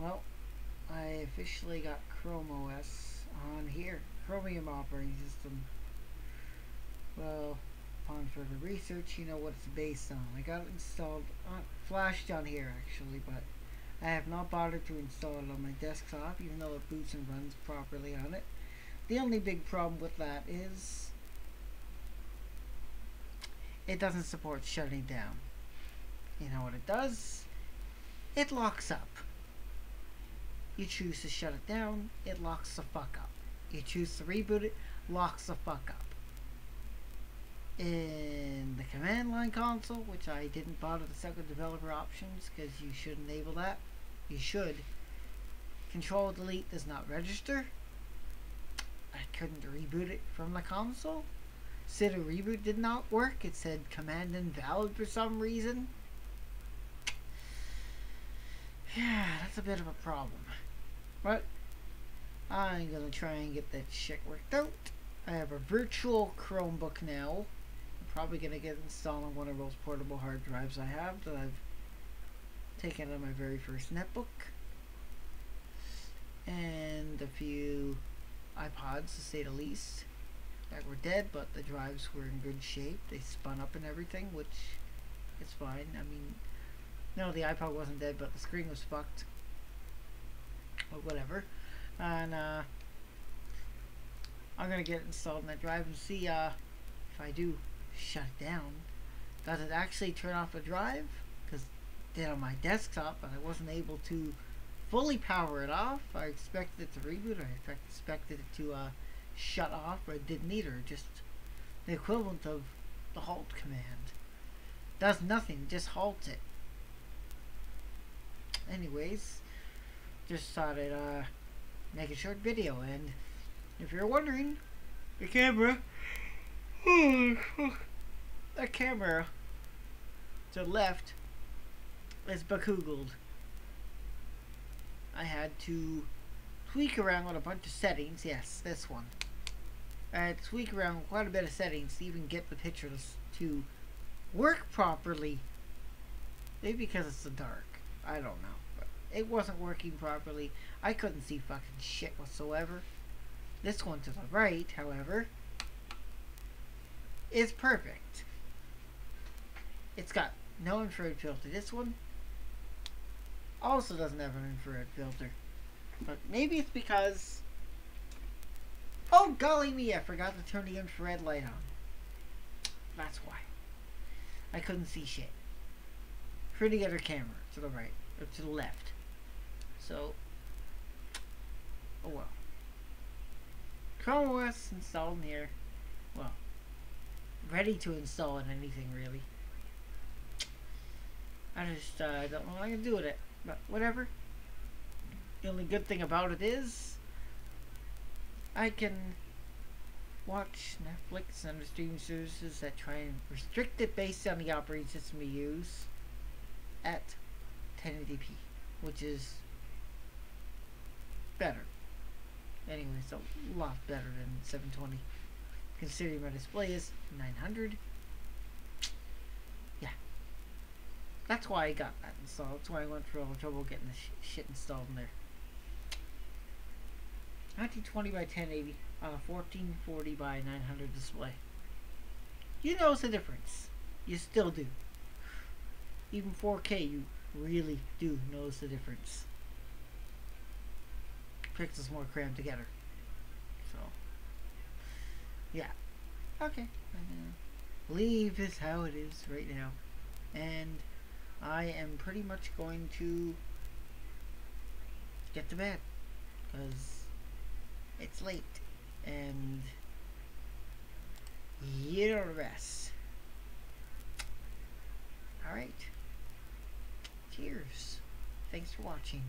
well, I officially got Chrome OS on here. Chromium operating system. Well, upon further research, you know what it's based on. I got it installed, on, flashed on here actually, but I have not bothered to install it on my desktop, even though it boots and runs properly on it. The only big problem with that is it doesn't support shutting down. You know what it does? It locks up. You choose to shut it down, it locks the fuck up. You choose to reboot it, locks the fuck up. In the command line console, which I didn't bother to set with developer options because you should enable that. You should. Control delete does not register. I couldn't reboot it from the console. Said a reboot did not work. It said command invalid for some reason. Yeah, that's a bit of a problem. But I'm gonna try and get that shit worked out. I have a virtual Chromebook now. I'm probably gonna get installed on one of those portable hard drives I have that I've taken on my very first netbook. And a few iPods to say the least that were dead, but the drives were in good shape. They spun up and everything, which is fine. I mean, no, the iPod wasn't dead, but the screen was fucked. But whatever. And uh, I'm gonna get it installed in that drive and see uh, if I do shut it down. Does it actually turn off the drive? Because did on my desktop, but I wasn't able to fully power it off. I expected it to reboot. I expected it to uh, shut off, but it didn't either. Just the equivalent of the halt command. Does nothing, just halts it. Anyways, just thought I'd uh, make a short video, and if you're wondering, the camera, the camera to the left is bakoogled. I had to tweak around with a bunch of settings. Yes, this one. I had to tweak around quite a bit of settings to even get the pictures to work properly. Maybe because it's the dark. I don't know. It wasn't working properly. I couldn't see fucking shit whatsoever. This one to the right, however, is perfect. It's got no infrared filter. This one also doesn't have an infrared filter. But maybe it's because... Oh, golly me, I forgot to turn the infrared light on. That's why. I couldn't see shit. For the other camera, to the right, or to the left. So, oh well. Chrome OS installed in here. Well, ready to install in anything really. I just uh, don't know what I can do with it. But whatever. The only good thing about it is I can watch Netflix and other streaming services that try and restrict it based on the operating system we use at 1080p, which is better. Anyway, it's a lot better than 720. Considering my display is 900. Yeah. That's why I got that installed. That's why I went through all the trouble getting the sh shit installed in there. 1920 by 1080 on uh, a 1440 by 900 display. You notice the difference. You still do. Even 4K, you really do notice the difference. Pixels more crammed together. So, yeah. Okay. Leave is how it is right now. And I am pretty much going to get to bed. Because it's late. And you know rest. Alright. Cheers. Thanks for watching.